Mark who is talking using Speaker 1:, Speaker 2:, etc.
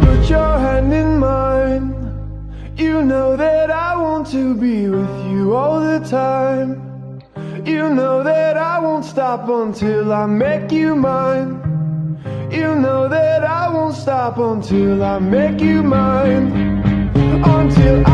Speaker 1: Put your hand in mine. You know that I want to be with you all the time. You know that I won't stop until I make you mine. You know that I won't stop until I make you mine. Until